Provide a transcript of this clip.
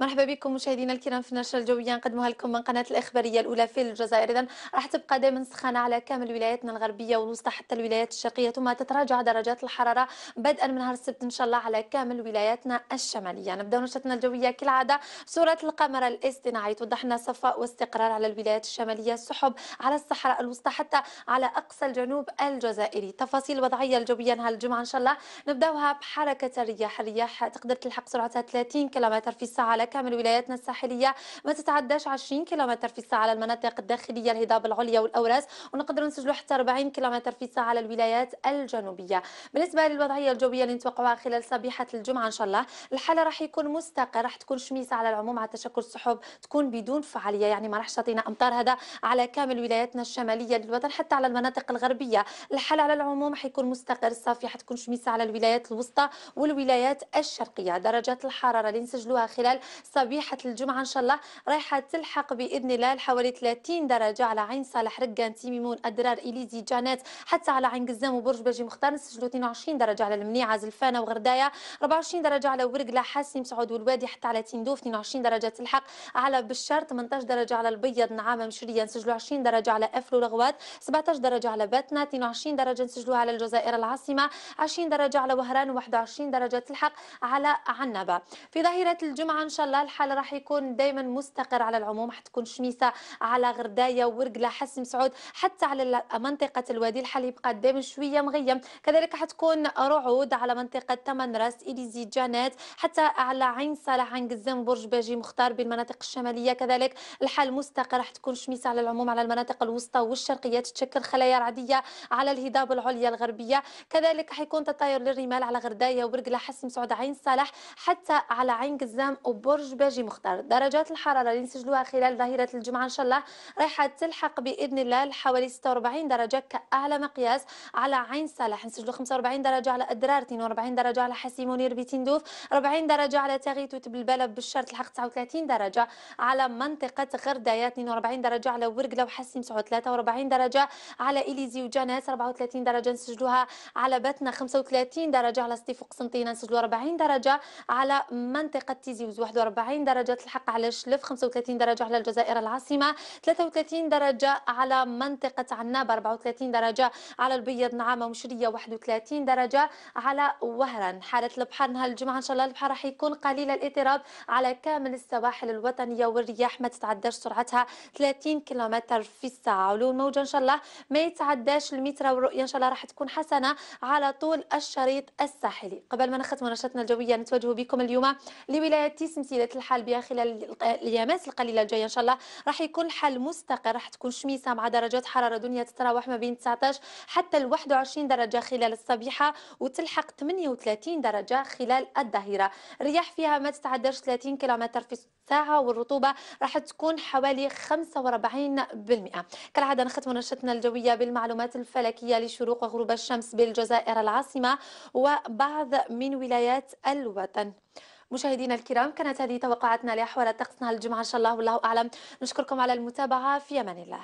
مرحبا بكم مشاهدينا الكرام في النشرة الجوية نقدمها لكم من قناة الإخبارية الأولى في الجزائر. إذا راح تبقى دائما سخانة على كامل ولاياتنا الغربية والوسطى حتى الولايات الشرقية ثم تتراجع درجات الحرارة بدءا من نهار السبت إن شاء الله على كامل ولاياتنا الشمالية. نبدأ نشرتنا الجوية كالعادة. صورة القمر الاصطناعي توضح لنا صفاء واستقرار على الولايات الشمالية السحب على الصحراء الوسطى حتى على أقصى الجنوب الجزائري. تفاصيل الوضعية الجوية نهار الجمعة إن شاء الله. نبداوها بحركة الرياح الرياح تقدر تلحق سرعتها 30 كم في الساعة كامل ولاياتنا الساحلية ما تتعداش 20 كم في الساعة على المناطق الداخلية الهضاب العليا والأوراس ونقدر نسجلوا حتى 40 كم في الساعة على الولايات الجنوبية. بالنسبة للوضعية الجوية اللي نتوقعها خلال صبيحة الجمعة إن شاء الله الحالة راح يكون مستقر راح تكون شميسة على العموم على تشكل سحب تكون بدون فعالية. يعني ما راح تعطينا أمطار هذا على كامل ولاياتنا الشمالية للوطن حتى على المناطق الغربية. الحال على العموم حيكون مستقر الصافي حتكون شميسة على الولايات الوسطى والولايات الشرقية. درجات الحرارة اللي نسجلوها خلال صبيحة الجمعة إن شاء الله رايحة تلحق بإذن الله حوالي 30 درجة على عين صالح رقان تيميمون الدرار إليزي جانات حتى على عين قزام وبرج باجي مختار نسجلوا 22 درجة على المنيعه زلفانه وغردايه 24 درجة على ورقله حاسم سعود والوادي حتى على تندوف 22 درجة تلحق على بشار 18 درجة على البيض نعامة مشرية نسجلوا 20 درجة على افلو لغوات 17 درجة على باتنا 22 درجة نسجلوها على الجزائر العاصمة 20 درجة على وهران و21 درجة تلحق على عنبه في ظهيره الجمعة إن شاء الله الحال راح يكون دائما مستقر على العموم حتكون شميسة على غرداية ورقلة حسم سعود حتى على منطقة الوادي الحالي يبقى دائما شوية مغيم. كذلك حتكون رعود على منطقة تمن راس إليزي جانات حتى على عين صالح عين قزام برج باجي مختار بالمناطق الشمالية. كذلك الحال مستقر راح تكون شميسة على العموم على المناطق الوسطى والشرقية تتشكل خلايا رعدية على الهضاب العليا الغربية. كذلك حيكون تطاير للرمال على غرداية ورقلة حسم سعود عين صالح حتى على عين قزام وبرج باجي مختار. درجات الحرارة اللي نسجلوها خلال ظهيره الجمعة إن شاء الله رايحه تلحق بإذن الله حوالي 46 درجة كأعلى مقياس على عين صالح. نسجلوا 45 درجة على أدرار 42 درجة على حسي منير بتندوف. 40 درجة على تغيت وتبلبله بالشر تلحق 39 درجة على منطقة غرداية 42 درجة على ورقله وحسي مسعود 43 درجة على إليزي وجانات 34 درجة نسجلوها على بتنا 35 درجة على سطيف وقسنطينة نسجلوا 40 درجة على منطقة تيزي 41 درجة تلحق على شلف 35 درجة على الجزائر العاصمة 33 درجة على منطقة عناب 34 درجة على البيض نعامة ومشرية 31 درجة على وهران. حالة البحر نهار الجمعة إن شاء الله البحر راح يكون قليل الاضطراب على كامل السواحل الوطنية والرياح ما تتعداش سرعتها 30 كم في الساعة. علو الموجة إن شاء الله ما يتعداش المتر والرؤية إن شاء الله راح تكون حسنة على طول الشريط الساحلي. قبل ما نختم نشرتنا الجوية نتوجه بكم اليوم لولاية تيس مسيلة الحال بها خلال الأيامات القليلة الجاية إن شاء الله. راح يكون الحال مستقر راح تكون شميسة مع درجات حرارة دنيا تتراوح ما بين 19 حتى ل 21 درجة خلال الصبيحة وتلحق 38 درجة خلال الظهيرة. الرياح فيها ما تتعداش 30 كم في الساعة والرطوبة راح تكون حوالي 45% كالعادة نختم نشرتنا الجوية بالمعلومات الفلكية لشروق وغروب الشمس بالجزائر العاصمة وبعض من ولايات الوطن. مشاهدينا الكرام كانت هذه توقعاتنا لأحوال الطقس. نهار الجمعة إن شاء الله والله أعلم. نشكركم على المتابعة. في أمان الله.